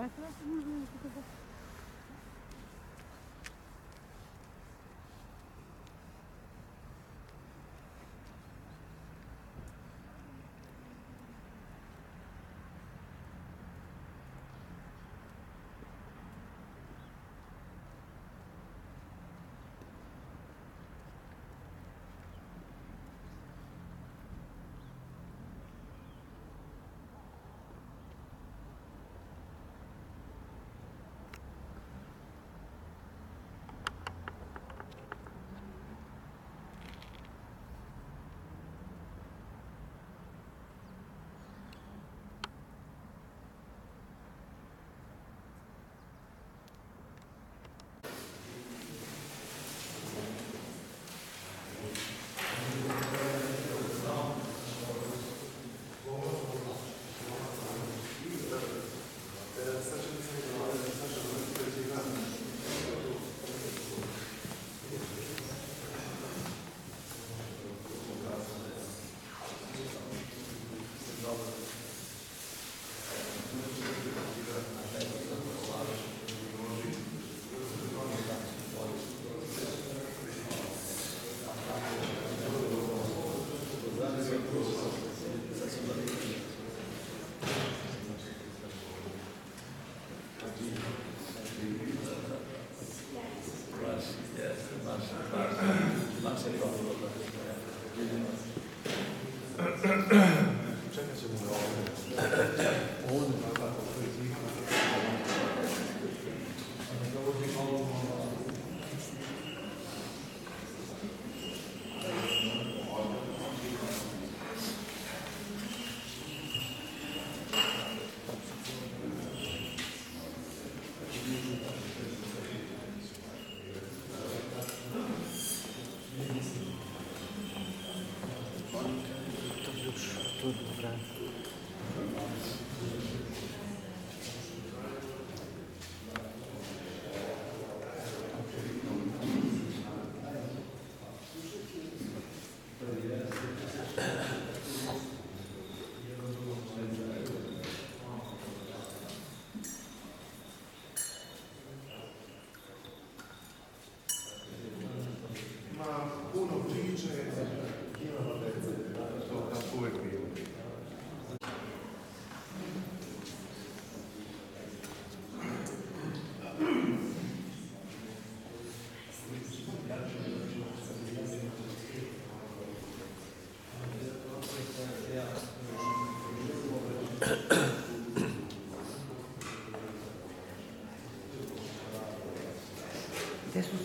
Дайте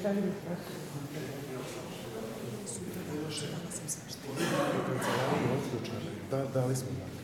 Prasu? Da, dali smo da.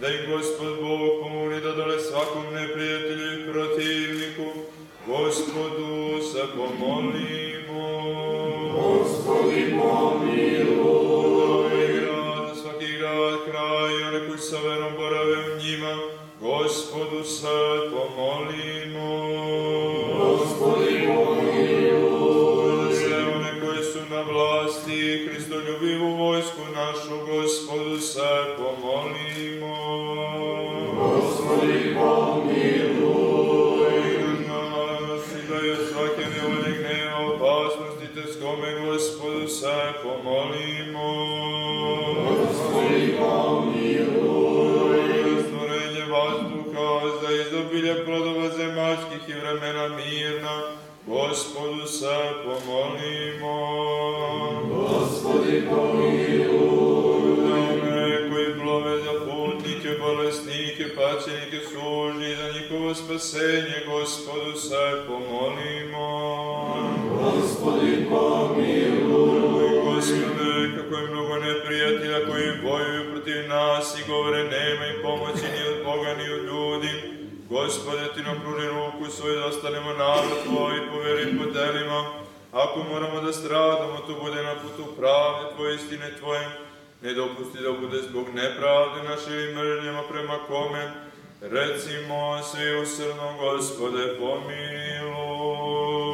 da i gospod. istine Tvoje, ne dopusti da bude zbog nepravde naše i mržnjama prema kome, recimo svi usrno Gospode pomiluj.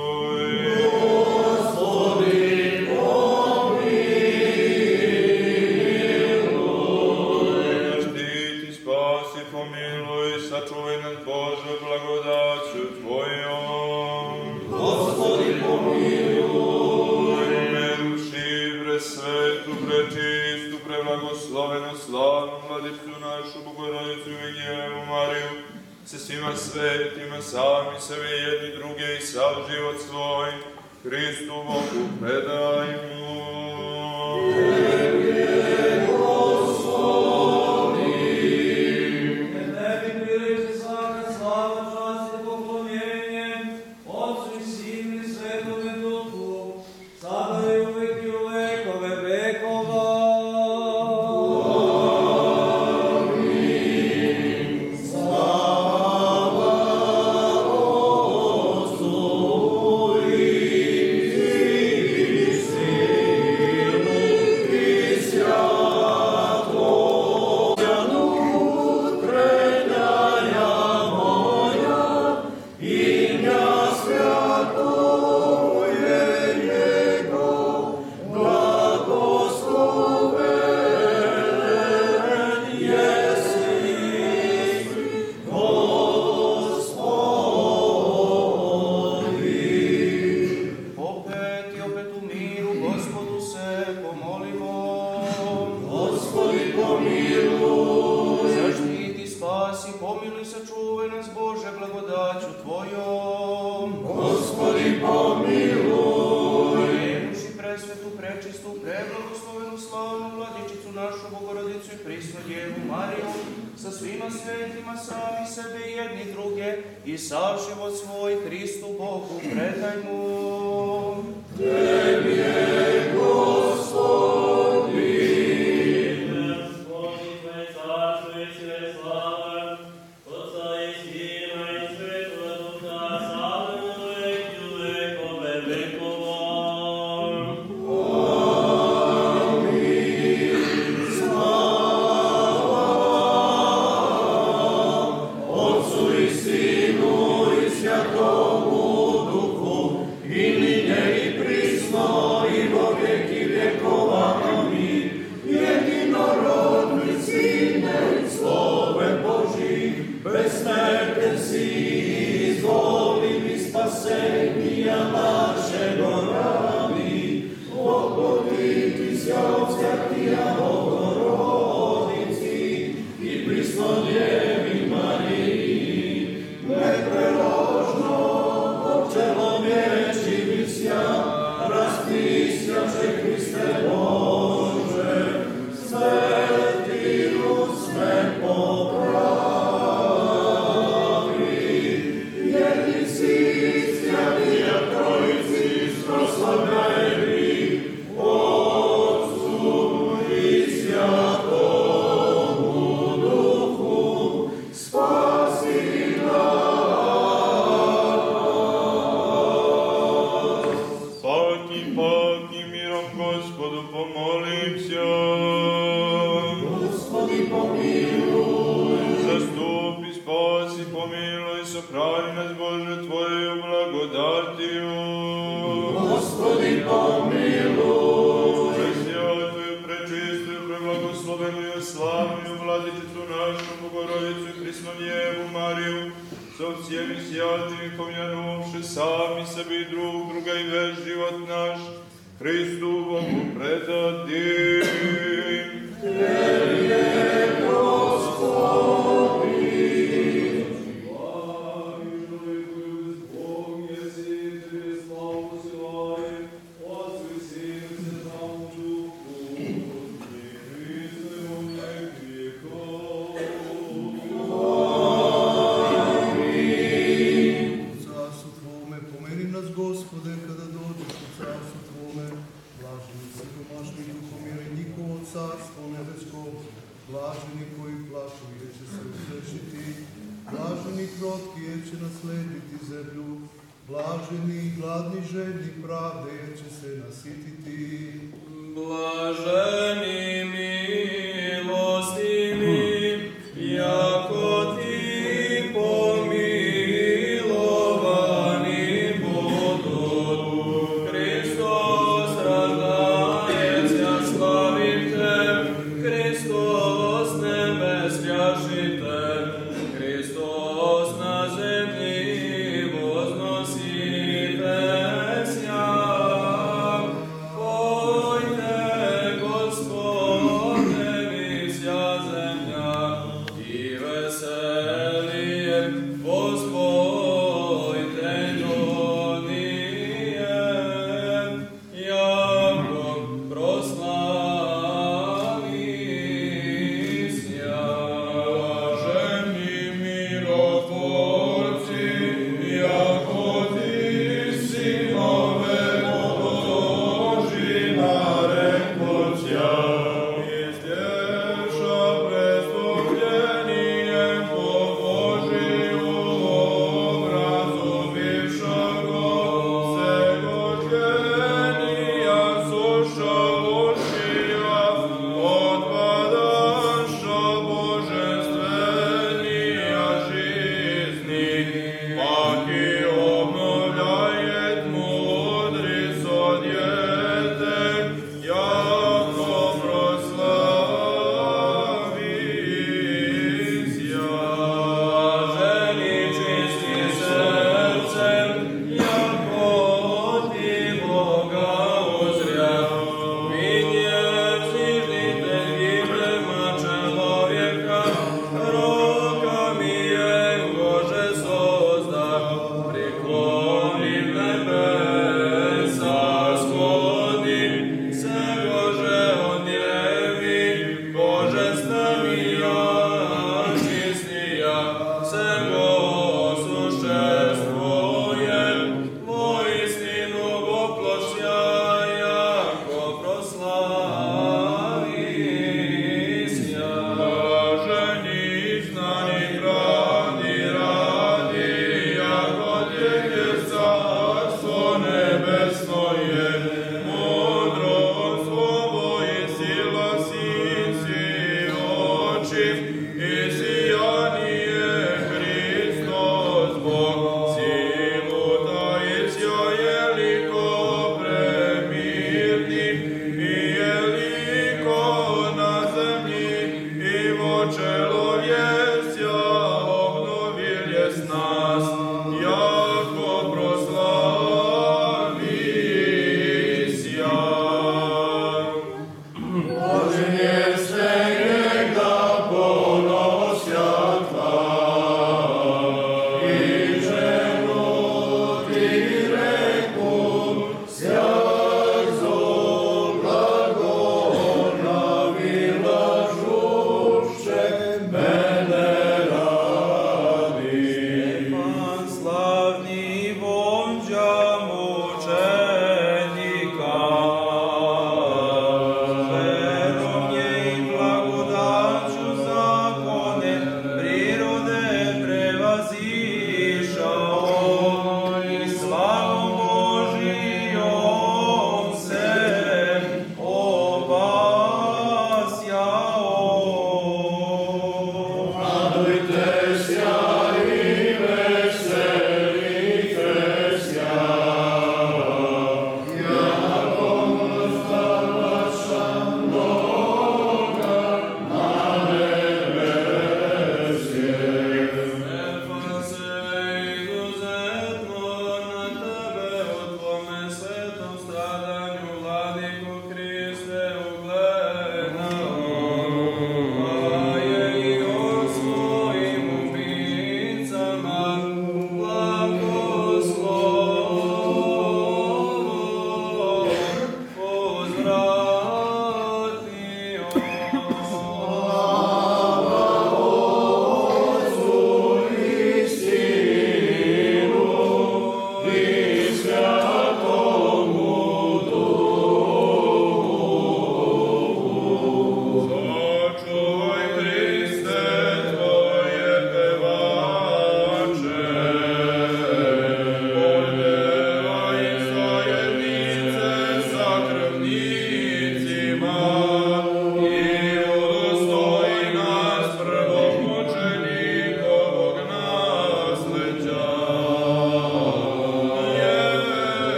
se svima svetima, sami sebe jedni druge i sav život svoj, Hristu Bogu predajmo.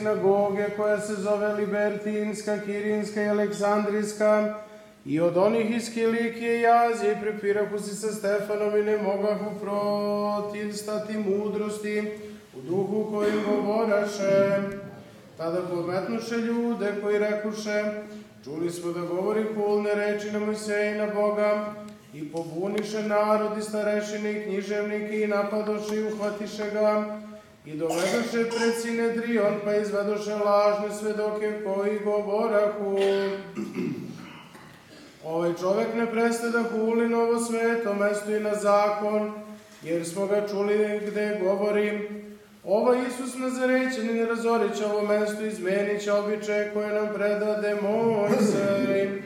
Sinagoge koja se zove Libertinska, Kirinska i Aleksandrijska, i od onih iz Kilikije i Azije prepirahu se sa Stefanom i ne mogahu protivstati mudrosti u duhu kojim govoraše. Tada pometnuše ljude koji rekuše, čuli smo da govori kulne reči na Mojseja i na Boga, i pobuniše narod i starešine i književnike i napadoše i uhvatiše ga, i dovedoše pred Sinedrion, pa izvedoše lažne svedoke koji govorahu. Ovaj čovek ne preste da huli novo sveto mesto i na zakon, jer smo ga čuli gde govori, Ova Isus Nazarećan ne razorit će ovo mesto, izmenit će običaje koje nam predade Mojsej.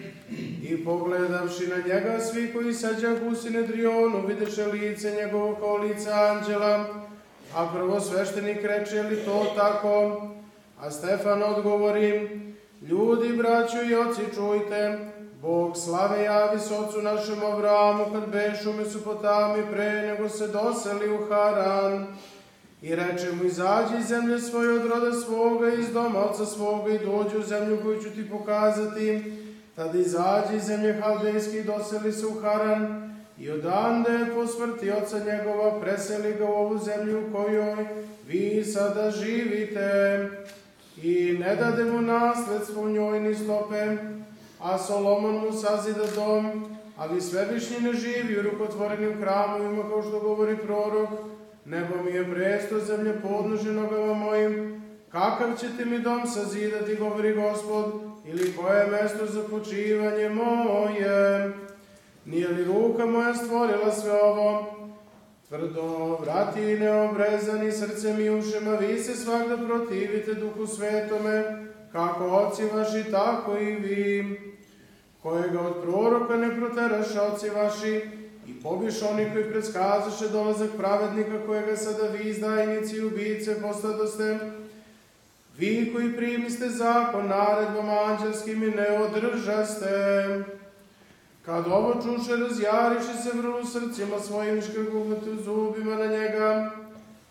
I pogledavši na njega, svi koji sađahu u Sinedrionu, videše lice njegovo kao lice anđela, a prvo sveštenik reče, li to tako? A Stefan odgovori, ljudi, braćo i oci, čujte, Bog slave javi s ocu našem Avramu, kad bešu Mesopotami pre nego se doseli u Haran. I reče mu, izađi iz zemlje svoje od roda svoga, iz doma oca svoga i dođi u zemlju koju ću ti pokazati. Tada izađi iz zemlje Haldejske i doseli se u Haran. I odande po smrti oca njegova preseli ga u ovu zemlju u kojoj vi sada živite. I ne dade mu nasledstvo njoj ni stope, a Solomon mu sazida dom, ali svevišnji ne živi u rukotvorenim hramovima, kao što govori prorok, Nebo mi je presto, zemlje podnože nogama mojim. Kakav ćete mi dom sazidati, govori gospod, ili koje je mesto za počivanje moje? Nije li ruka moja stvorila sve ovo? Tvrdo, vrati i neobrezani srcem i ušima, vi se svakda protivite duhu svetome, kako oci vaši, tako i vi. Kojega od proroka ne proteraše oci vaši, i pobiš oni koji predskazaše dolazak pravednika kojega sada vi izdajnici i ubice postadoste. Vi koji primiste zakon naredbama anđelskim i ne održaste. Kad ovo čuše, razjariše se vrlo srcima svojim škrguvati u zubima na njega,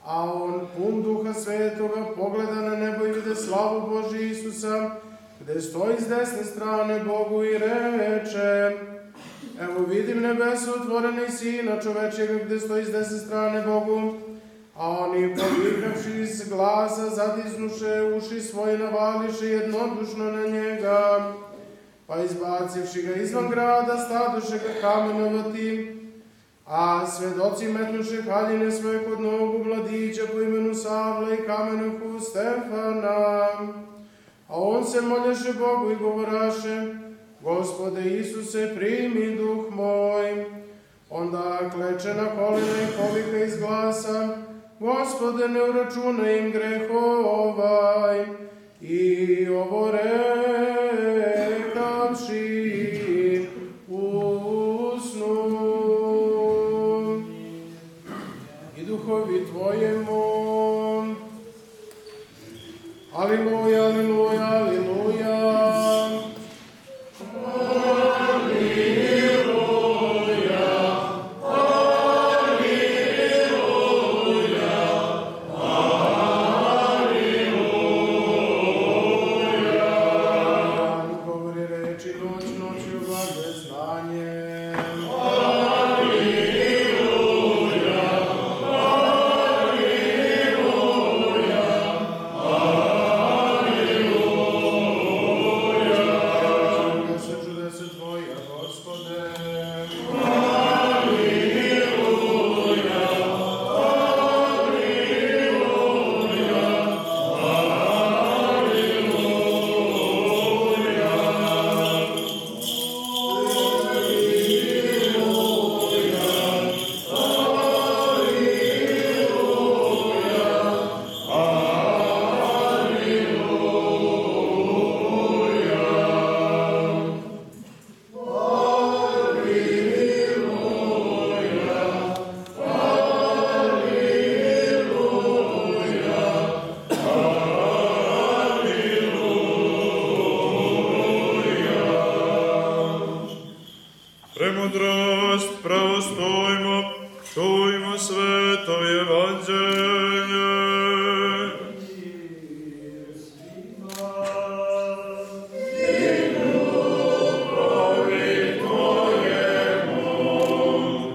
a on pun duha svetoga pogleda na nebo i vide slavu Božji Isusa, gde stoji s desne strane Bogu i reče, Evo vidim nebesa otvorene i sina čovečjega gde stoji s desne strane Bogu. A oni povikavši iz glasa, zadisnuše uši svoje, navališe jednodušno na njega, pa izbacivši ga izvan grada, stadoše ga kamenovati, a svedoci metnuše haljine svoje kod nogu mladića po imenu Savla i kamenuhu Stefana. A on se molješe Bogu i govoraše, Gospode Isuse, primi duh moj. Onda kleče na kolena i povika iz glasa, Gospode, ne uračunaj im greh ovaj. I ovo rekavši, Hallelujah, hallelujah.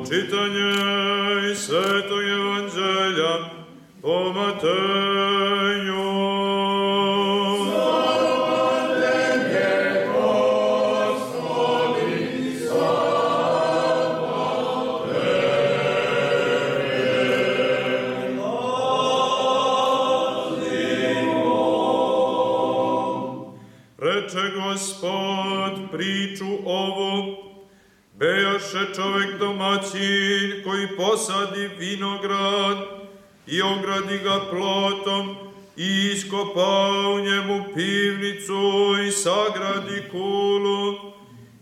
Čitanje iz svetog evanđelja po Mateju. Reče gospod priču ovu, bejaše čovek domaćin koji posadi vinograd i ogradi ga plotom i iskopa u njemu pivnicu i sagradi kulu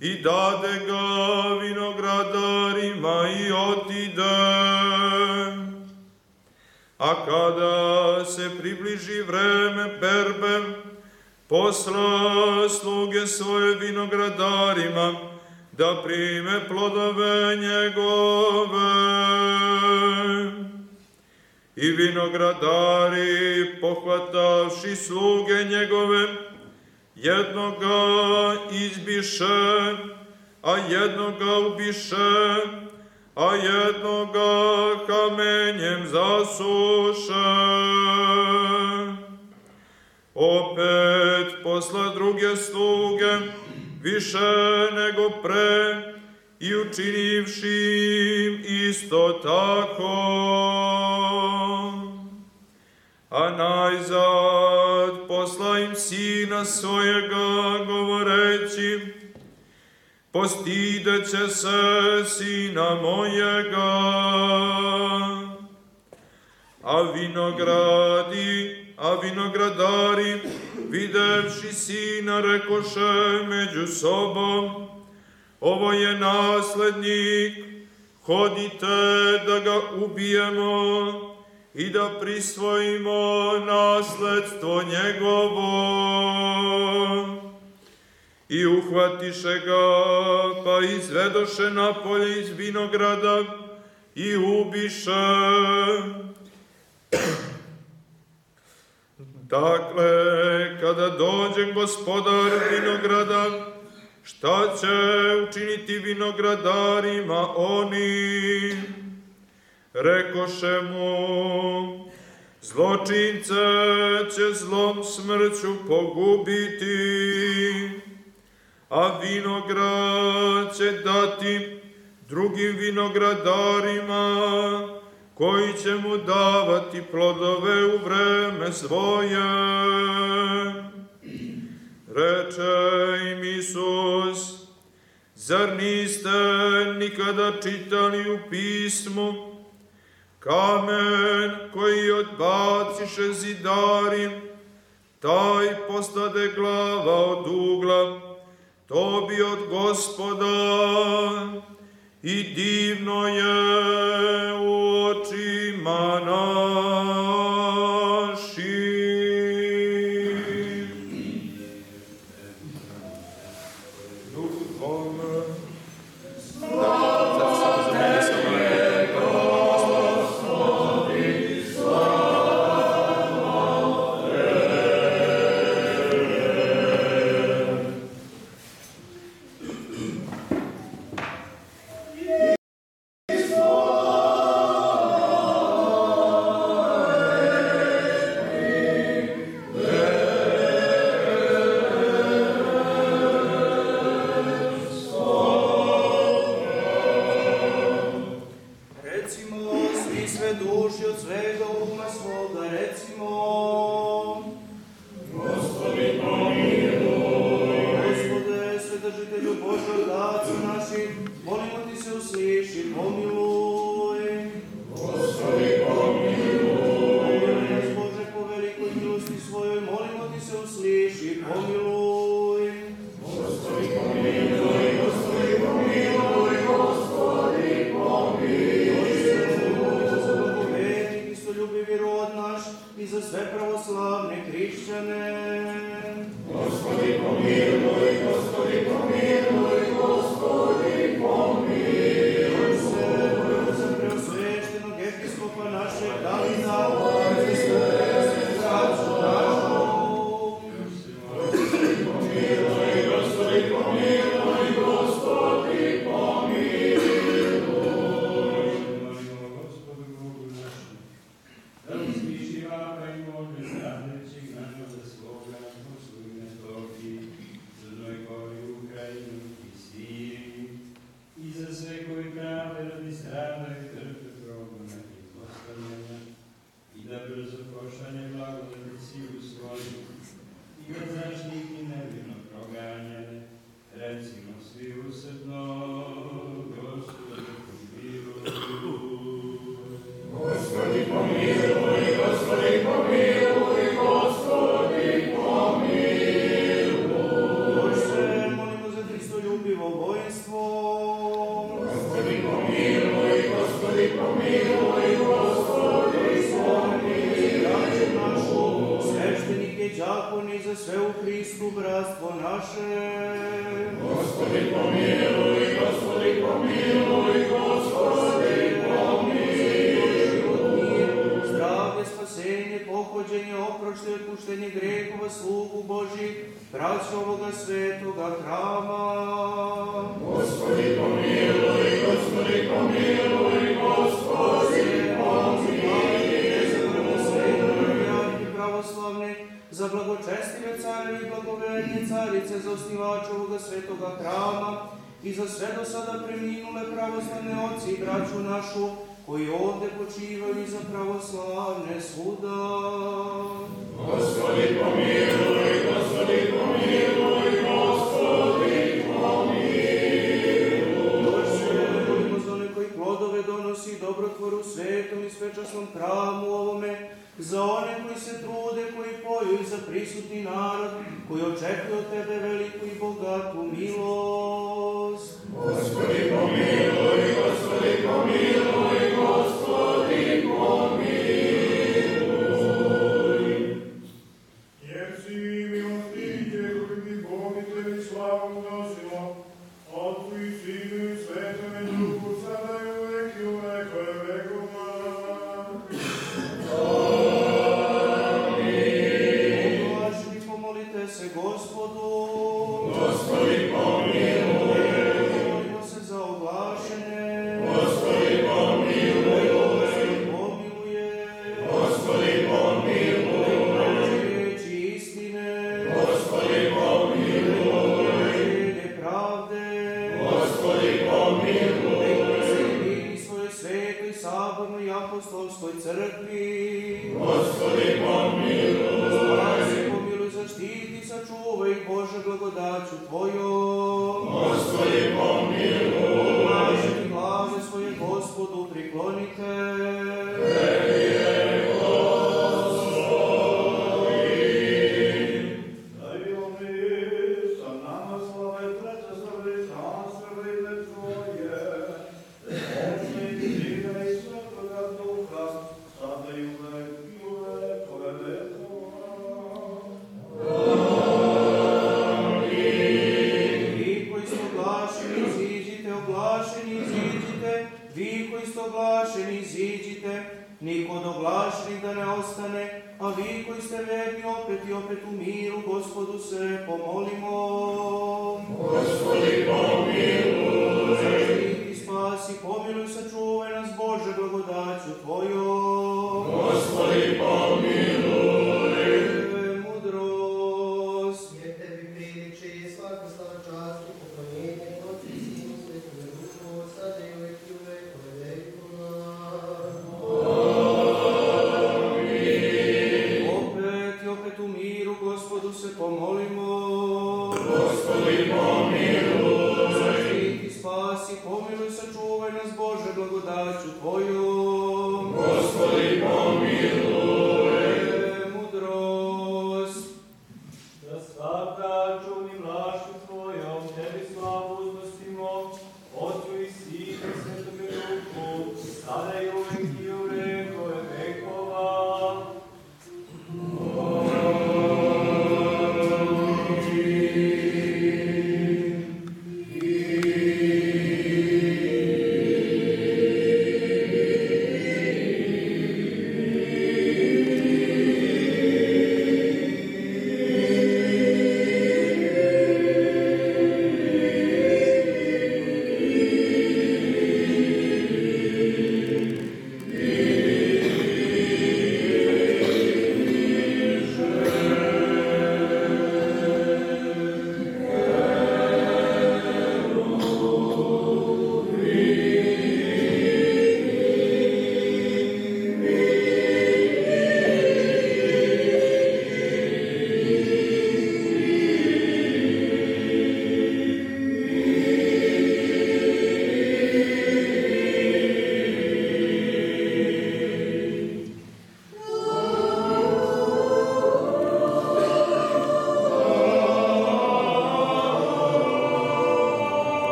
i dade ga vinogradarima i otide. A kada se približi vreme berbe, posla sluge svoje vinogradarima, da prime plodove njegove. I vinogradari, pohvatavši sluge njegove, jednoga izbiše, a jednoga ubiše, a jednoga kamenjem zasuše. Opet posla druge sluge, više nego pre, i učinivši im isto tako. A najzad posla im sina svojega govoreći, postideće se sina mojega. A vinogradi, a vinogradari, videvši sina, rekoše među sobom, ovo je naslednik, hodite da ga ubijemo i da prisvojimo nasledstvo njegovo. I uhvatiše ga, pa izvedoše napolje iz vinograda i ubiše. Dakle, kada dođe gospodar vinograda, šta će učiniti vinogradarima oni? Rekoše mu, zločince će zlom smrću pogubiti, a vinograd će dati drugim vinogradarima, koji će mu davati plodove u vreme svoje. Reče im Isus, zar niste nikada čitali u pismu, kamen koji odbaciše zidari, taj postade glava od ugla, to bi od gospoda i divno je u očima nas.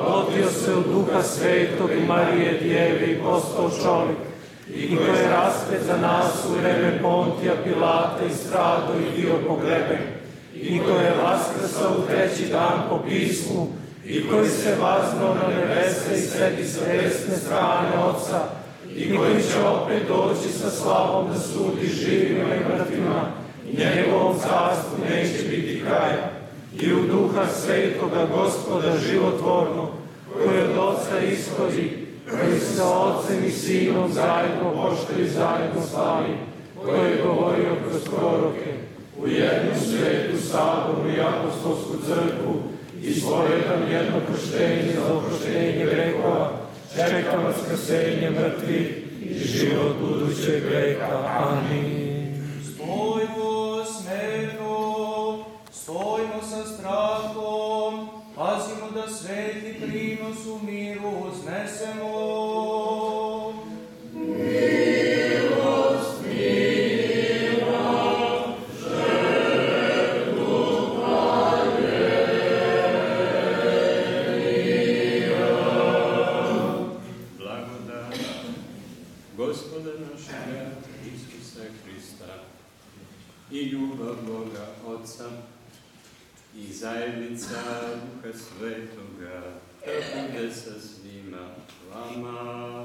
I ovapotio se od Duha Svetog Marije Djeve i postao čovjek, i koji je raspet za nas u vreme Pontija Pilata i strado i bio pogreben, i koji je vaskrsao u treći dan po pismu, i koji se vaznao na nebesa i sedi s desne strane Otca, i koji će opet doći sa slavom da sudi živima i mrtvima, njegovom carstvu neće biti kraja. I u duha svetoga gospoda životvorno, koji od oca ishodi, koji sa ocem i sinom zajedno pošto i zajedno slavi, koji je govorio kroz proroke, u jednu svetu saboru i apostolsku crkvu, ispovedam jedno krštenje za oproštenje grehova, čekam vaskrsenje mrtvih i život budućeg veka. Amin. Prinos u miru uznesemo. blagodat Gospoda našega Isusa Hrista i ljubav Boga Otca i zajednica Duha Svetoga, います。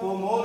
Svetoga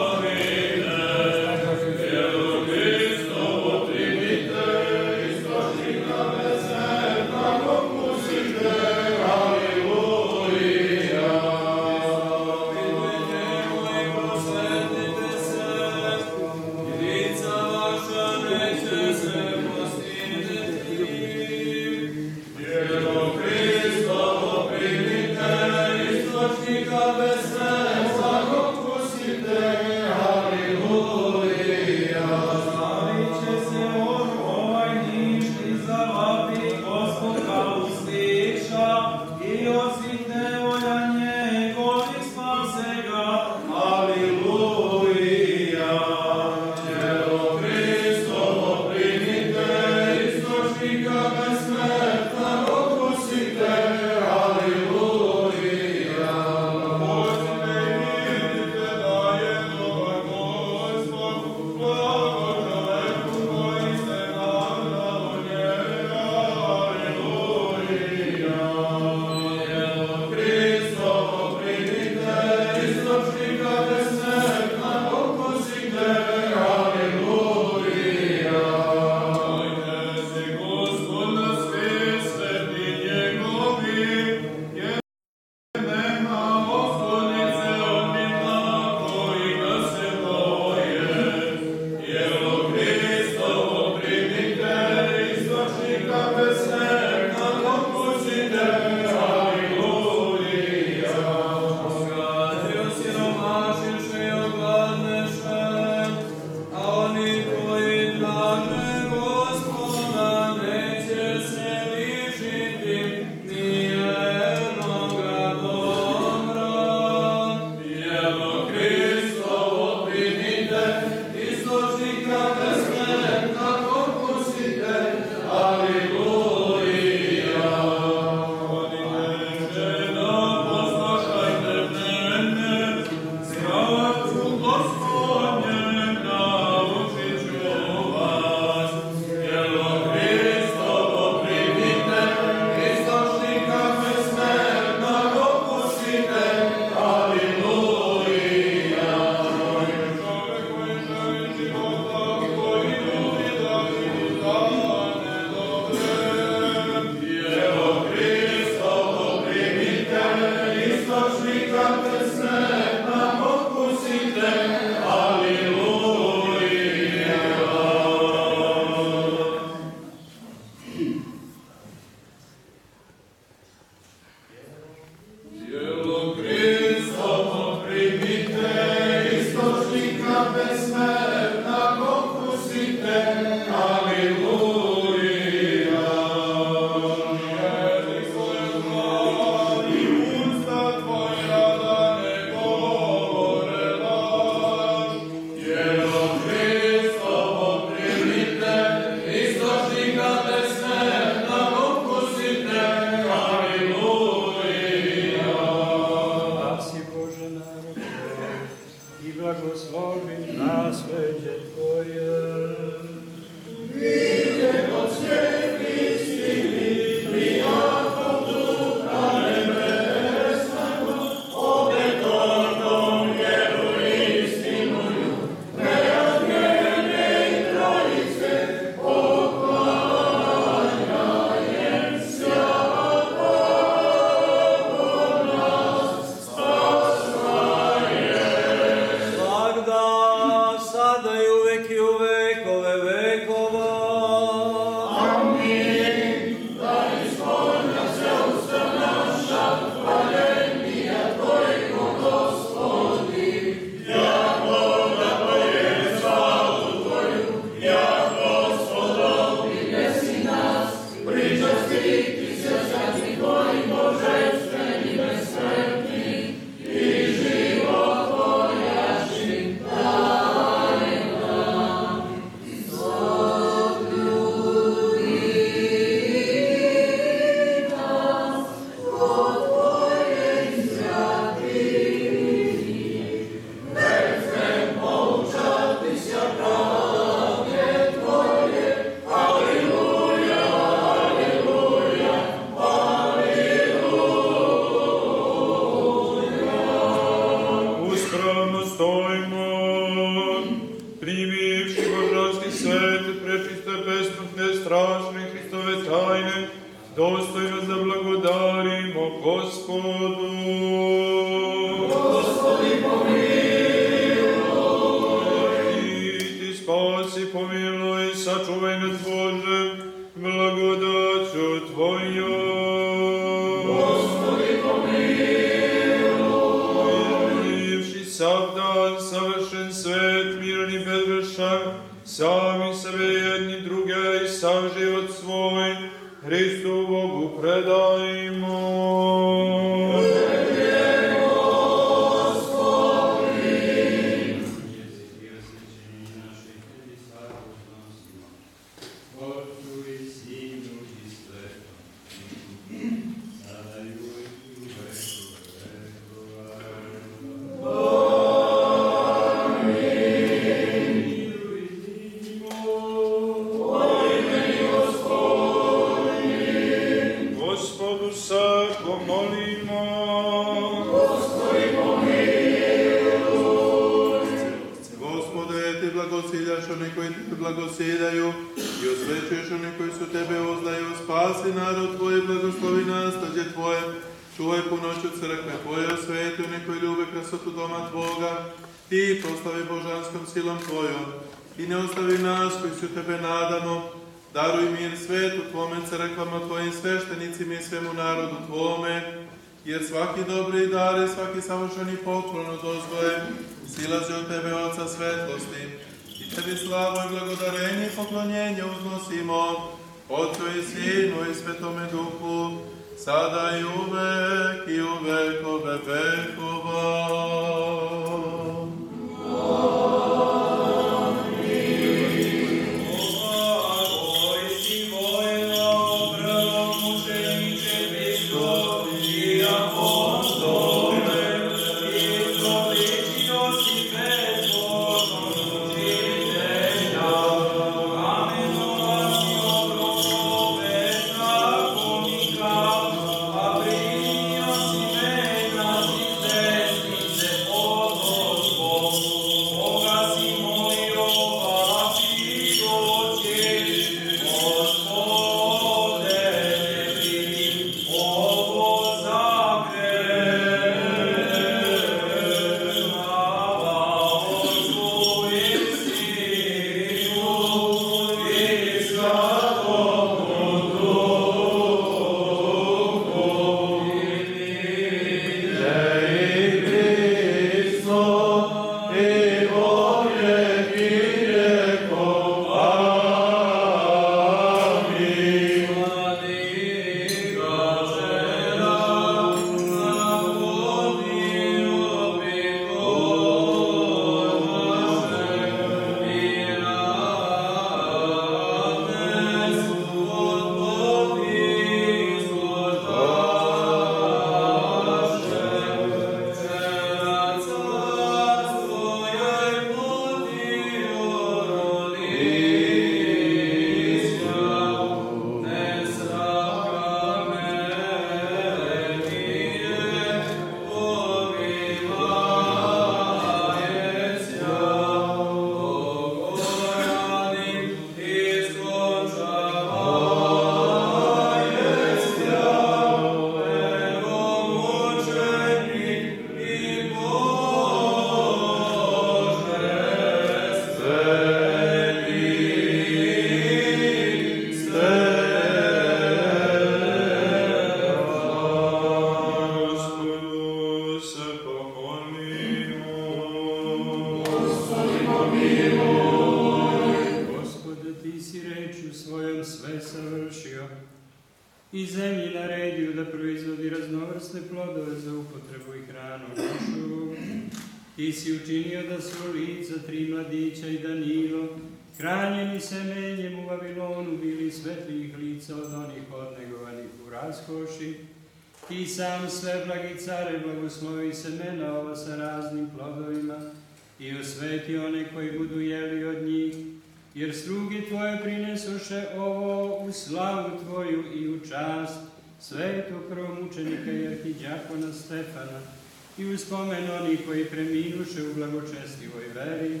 i u spomen oni koji preminuše u blagočestivoj veri,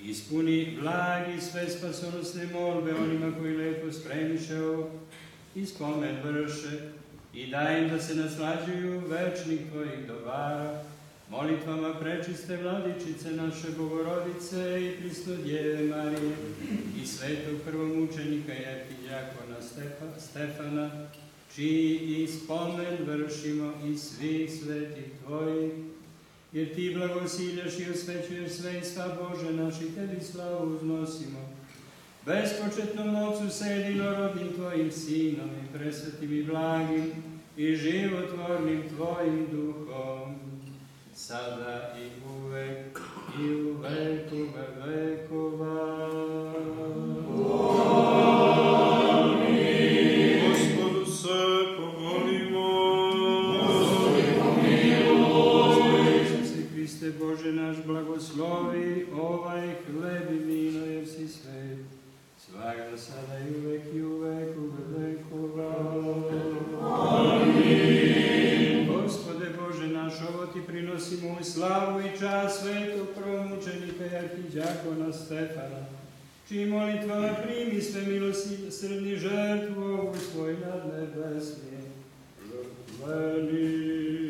ispuni blagi sve spasonosne molbe onima koji lepo spremiše o i spomen vrše i daj im da se naslađuju večnih tvojih dobara, molitvama prečiste vladičice naše Bogorodice i Kristodjeve Marije i svetog prvomučenika i epidjakona Stefa, Stefana, čiji spomen vršimo i svih svetih Tvojih, jer Ti blagosiljaš i osvećuješ sve i sva Bože naši, Tebi slavu uznosimo. Bespočetnom mocu se jedinorodnim Tvojim Sinom i presvetim i blagim i životvornim Tvojim Duhom, sada i uvek i u veku vekova. Hriste Bože naš blagoslovi ovaj hleb i vino jer si svet. Svaga sada i uvek i u vekove vekova. Gospode Bože naš, ovo ti prinosimo u slavu i čast svetog promučenika i arhiđakona Stefana, čiji molitvama primi sve milosrdni žrtvu ovu svoj nadnebesni. Žrtveni. Amin.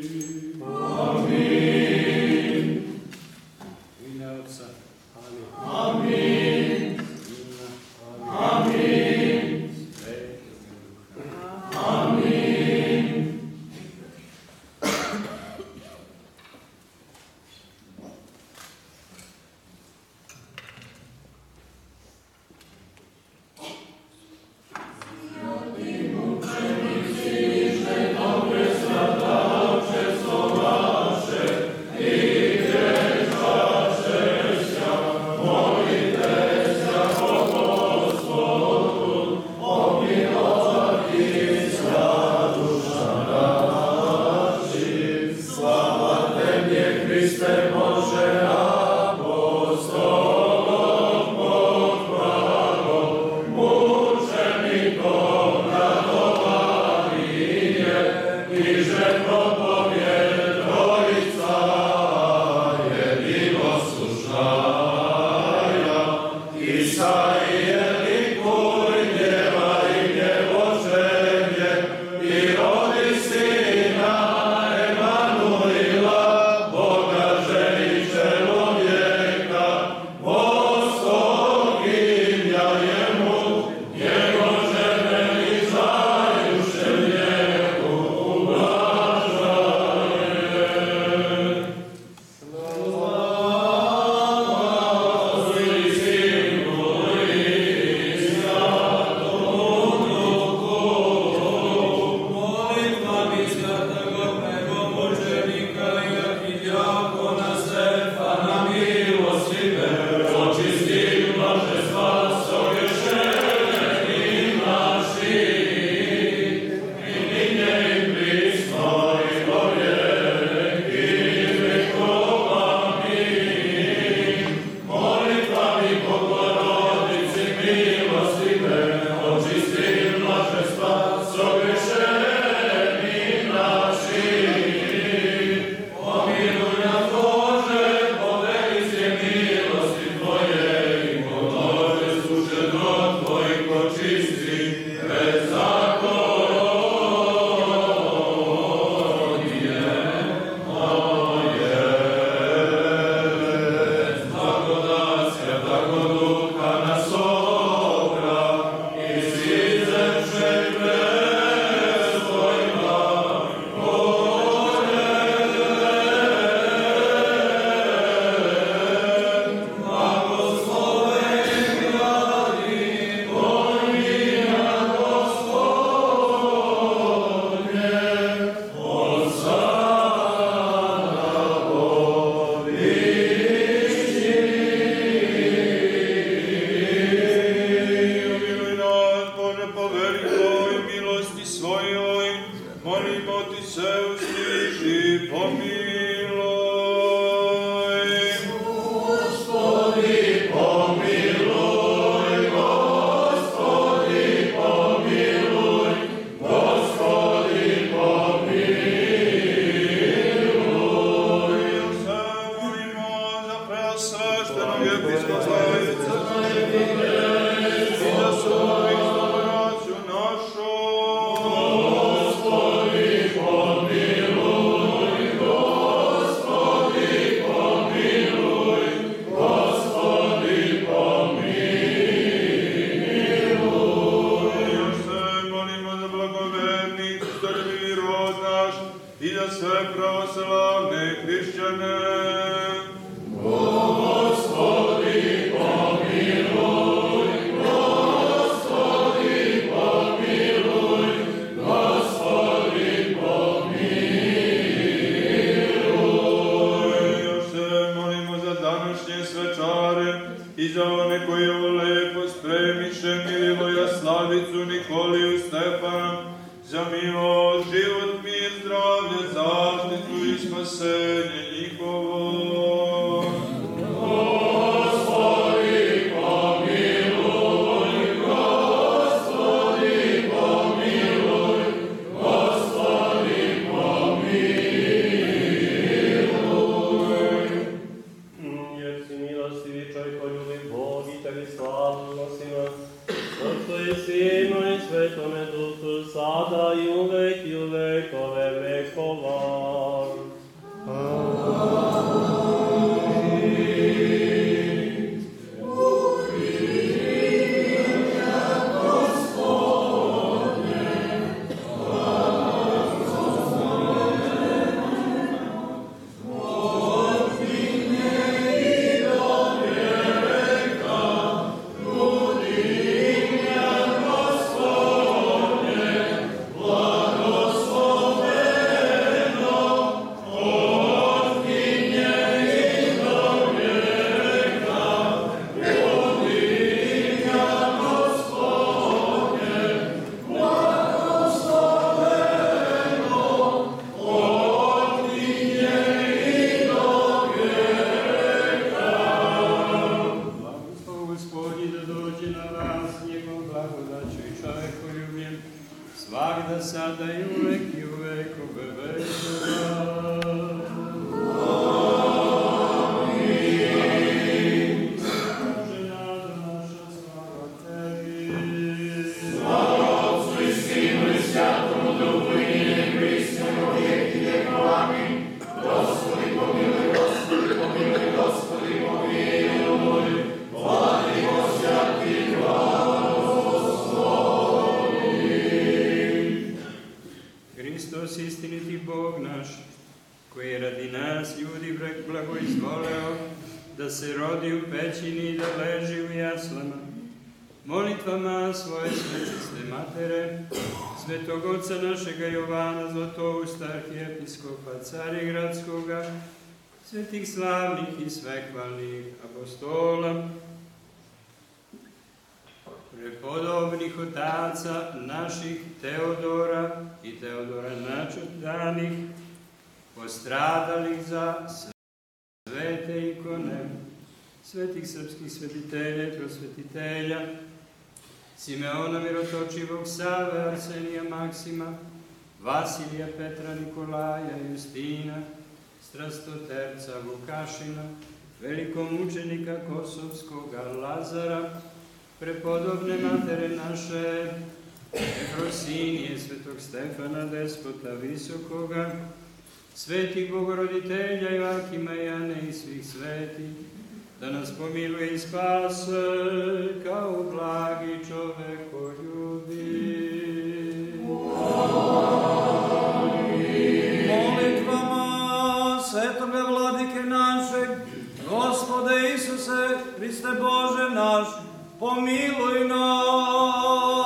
Svetog oca našega Jovana Zlatousta, arhijepiskopa Carigradskoga, svetih slavnih i svekvalnih apostola, prepodobnih otaca naših Teodora i Teodora načutanih, postradalih za svete ikone, svetih srpskih svetitelja i prosvetitelja, Simeona Mirotočivog Save, Arsenija Maksima, Vasilija Petra Nikolaja, Justina, Strastoterca Vukašina, velikomučenika Kosovskoga Lazara, prepodobne matere naše, Efrosinije, svetog Stefana, despota Visokoga, svetih bogoroditelja Joakima Jane i svih svetih, da nas pomiluje i spase kao blagi čovekoljubi. Molitvama svetoga vladike našeg, Gospode Isuse, Hriste Bože naš, pomiluj nas.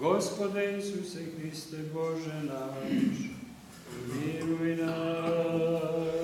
Gospode Isuse Hriste Bože naš, miluj nas.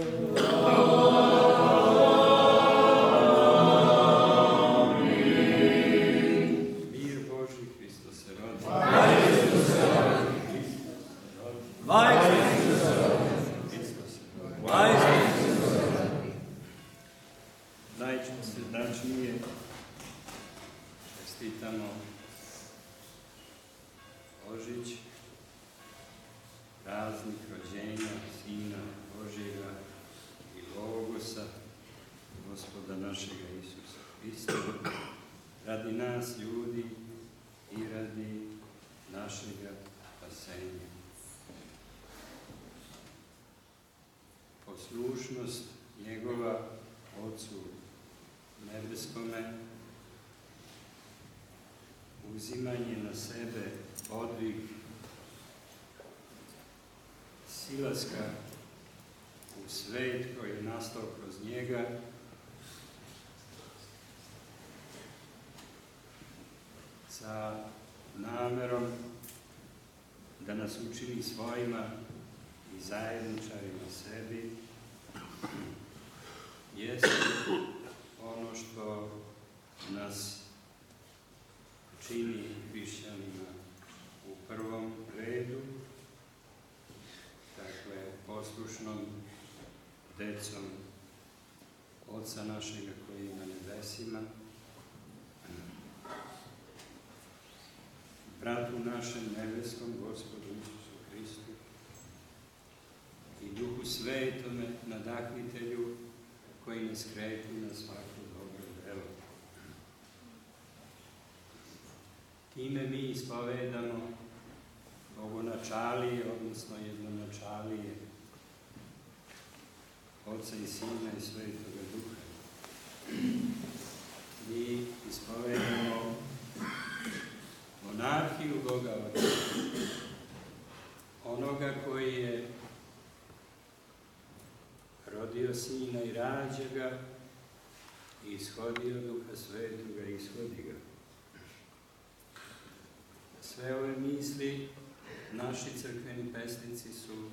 Našega Isusa Hrista, radi nas ljudi i radi našega spasenja. Poslušnost njegova Otcu nebeskome uzimanje na sebe podvig silaska u svet koji je nastao kroz njega, sa namerom da nas učini svojima i zajedničarima sebi, jeste ono što nas čini hrišćanima u prvom redu, dakle, poslušnom decom Oca našega koji je na nebesima, bratu našem nebeskom Gospodu Isusu Hristu i Duhu Svetome, nadahvitelju, koji nas kretu na svako dobro delo. Time mi ispovedamo ovo načalije, odnosno jedno načalije Otca i Sina i Svetoga Duha. Mi ispovedamo monarhiju Boga Otca, onoga koji je rodio Sina i rađa ga, i ishodio Duha Svetoga ishodi ga. Sve ove misli naši crkveni pesnici su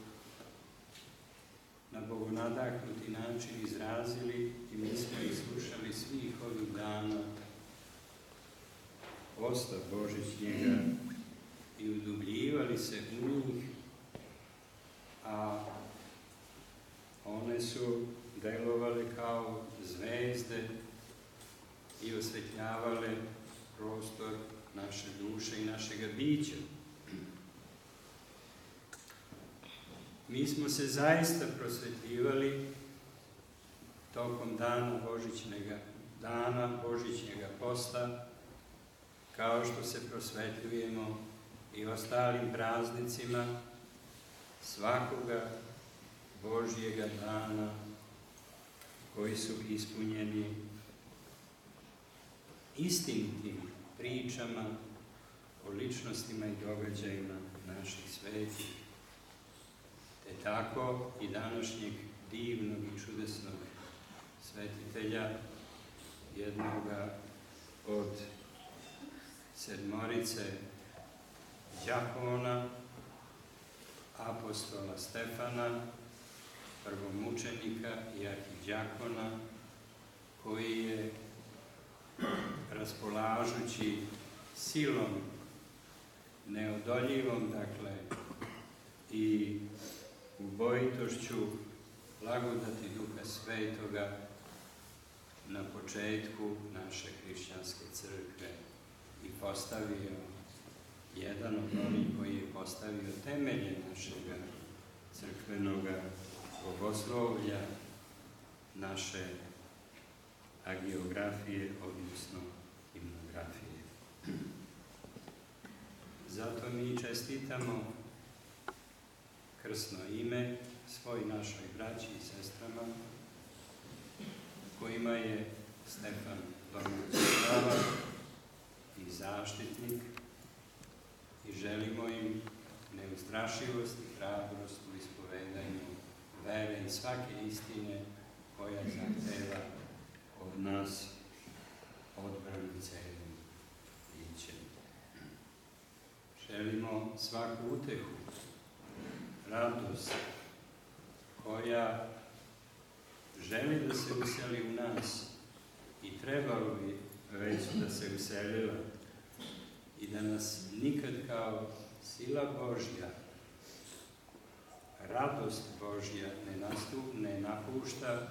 na bogonadahnuti način izrazili i mi smo ih slušali svih ovih dana posta Božićnjega i udubljivali se u njih, a one su delovale kao zvezde i osvetljavale prostor naše duše i našega bića. Mi smo se zaista prosvetljivali tokom dana Božićnega, dana Božićnjega posta, kao što se prosvetljujemo i ostalim praznicima svakoga Božjega dana koji su ispunjeni istinitim pričama o ličnostima i događajima naših svetih. Te tako i današnjeg divnog i čudesnog svetitelja, jednoga od sedmorice đakona, apostola Stefana, prvomučenika i arhidjakona, koji je raspolažući silom neodoljivom, dakle, i ubojitošću blagodati Duha Svetoga na početku naše hrišćanske crkve i postavio jedan od onih koji je postavio temelje našega crkvenoga bogoslovlja, naše agiografije, odnosno himnografije. Zato mi čestitamo krsno ime svoj našoj braći i sestrama, kojima je Stefan i zaštitnik i želimo im neustrašivost i hrabrost u ispovedanju vere i svake istine koja zahteva od nas odbranu celim bićem. Želimo svaku utehu, radost koja želi da se useli u nas i trebalo bi već da se uselila i da nas nikad kao sila Božja, radost Božja ne, nastup, ne napušta,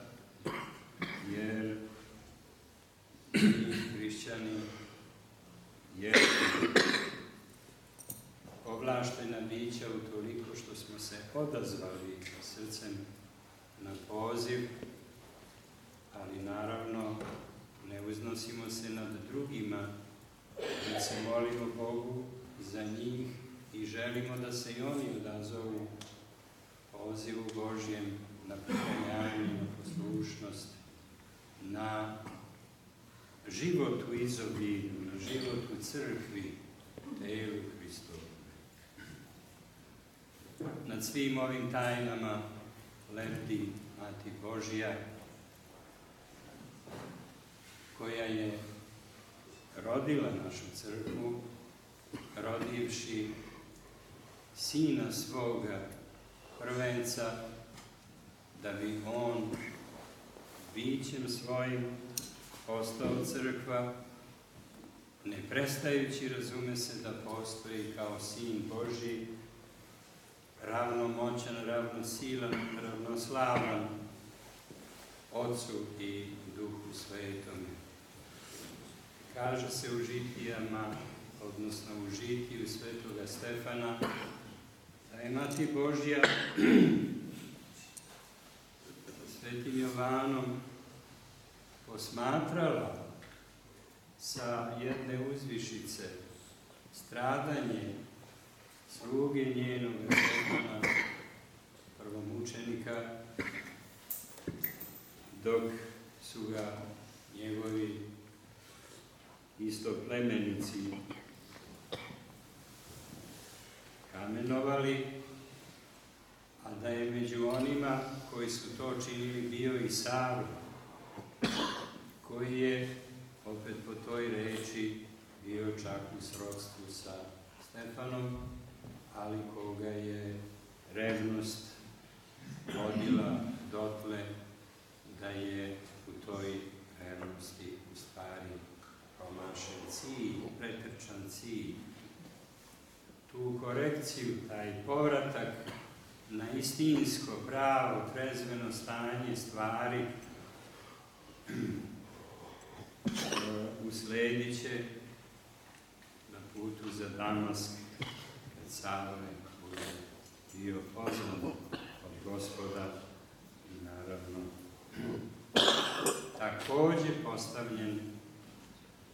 jer mi hrišćani je ovlaštena bića u toliko što smo se odazvali srcem na poziv, ali naravno ne uznosimo se nad drugima, već se molimo Bogu za njih i želimo da se i oni odazovu pozivu Božjem na pokajanje, na poslušnost, na život u izobilju, na život u crkvi, telu Hristovu. Nad svim ovim tajnama lebdi Mati Božja, koja je rodila našu crkvu, rodivši sina svoga prvenca, da bi on bićem svojim postao crkva, ne prestajući razume se da postoji kao sin Boži, ravnomoćan, ravnosilan, ravnoslavan Otcu i Duhu Svetome. Kaže se u žitijama, odnosno u žitiju svetoga Stefana, da je Mati Božja svetim Jovanom posmatrala sa jedne uzvišice stradanje sluge njenog Stefana, prvomučenika, dok su ga njegovi istoplemenici kamenovali, a da je među onima koji su to činili bio i Savl, koji je opet po toj reči bio čak u srodstvu sa Stefanom, ali koga je revnost vodila dotle da je u toj revnosti u stvari promašen cilj, pretrčan cilj. Tu korekciju, taj povratak na istinsko, pravo, trezveno stanje stvari usledit će na putu za Damask, kad Savle bude bio pozvan od gospoda i naravno takođe postavljen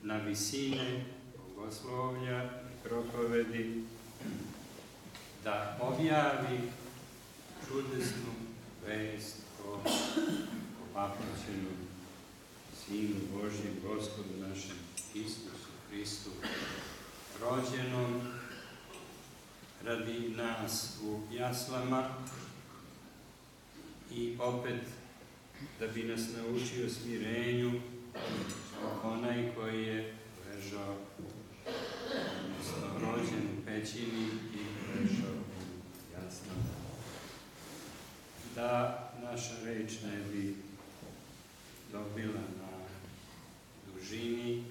na visine bogoslovlja i propovedi da objavi čudesnu vest o vaproćenom Sinu Božjem, Gospodu našem Isusu Hristu, rođenom radi nas u jaslama. I opet da bi nas naučio smirenju onaj koji je ležao, rođen u pećini i ležao u jaslama. Da naša reč ne bi dobila na dužini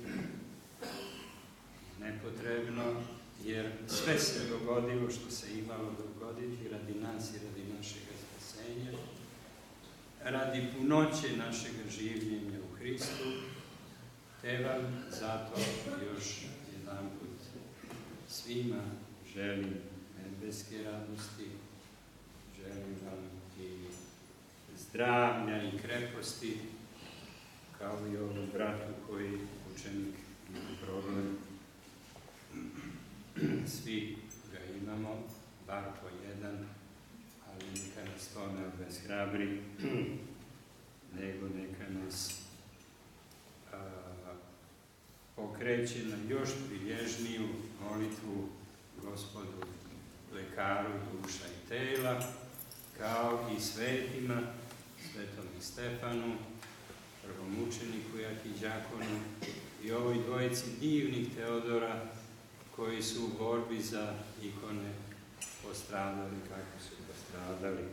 nepotrebno, jer sve se dogodilo što se imalo dogoditi radi nas i radi našeg spasenja, radi punoće našeg življenja u Hristu, te vam zato još jedan svima želim nebeske radosti, želim vam i zdravlja i kreposti, kao i ovom bratu koji učenik ima problem. Svi ga imamo, bar po jedan, ali neka nas to ne obeshrabri, nego neka nas a, pokreće na još prilježniju molitvu gospodu lekaru duša i tela, kao i svetima, svetom Stefanu, prvom učeniku Jakidjakonu i ovoj dvojici divnih Teodora koji su u borbi za ikone postradali kako su postradali.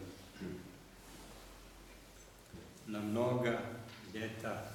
Na mnoga ljeta